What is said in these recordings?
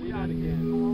We out again.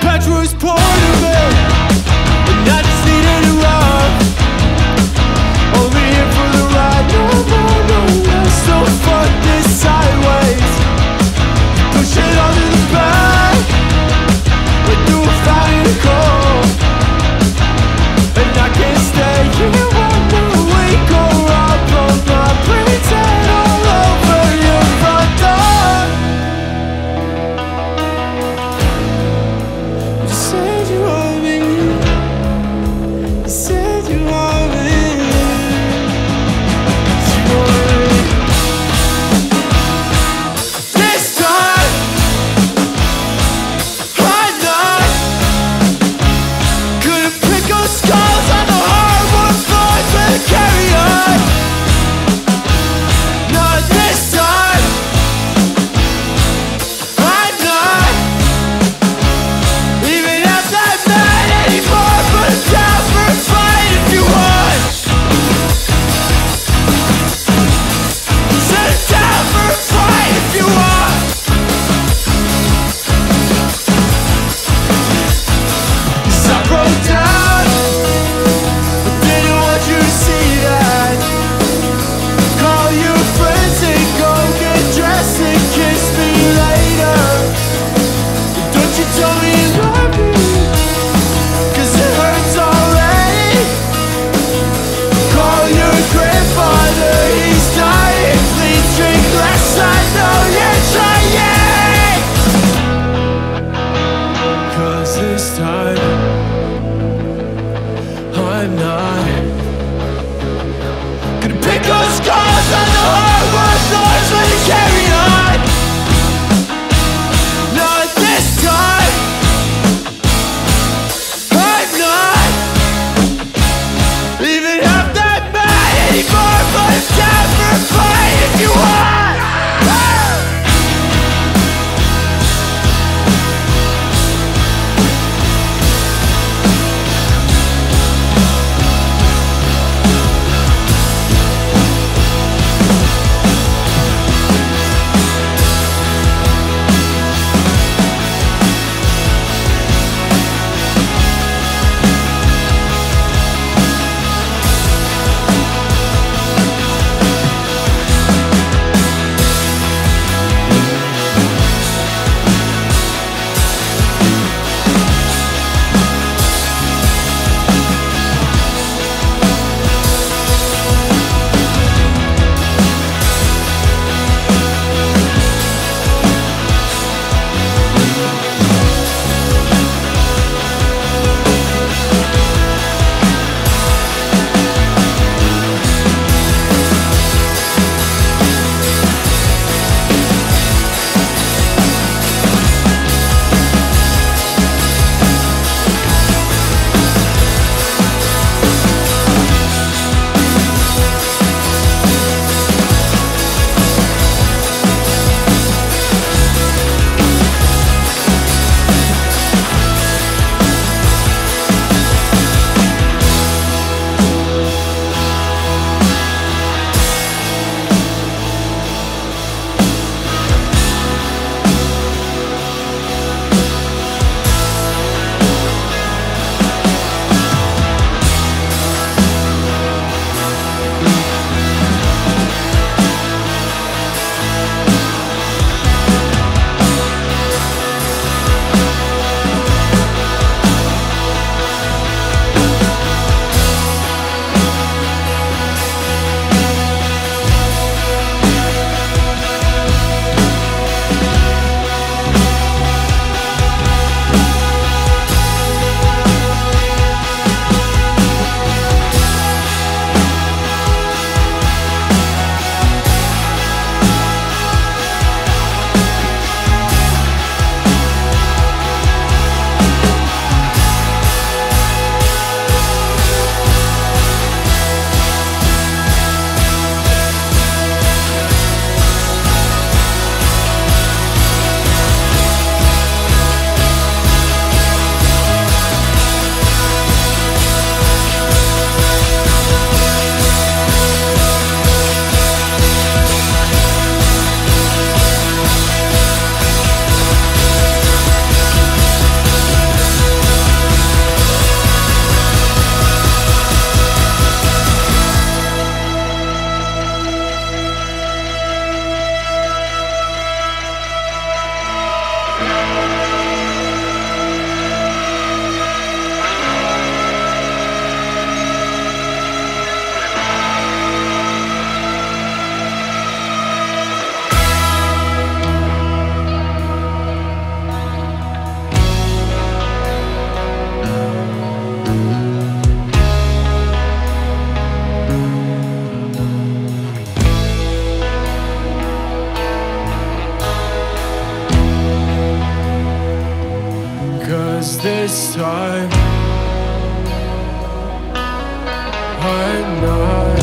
Cleopatra's part of it, and I just need. I broke down this time. I'm not.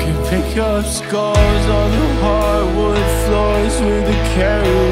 Can pick up scars on the hardwood floors with a carry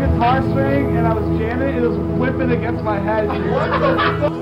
guitar string and I was jamming it was whipping against my head.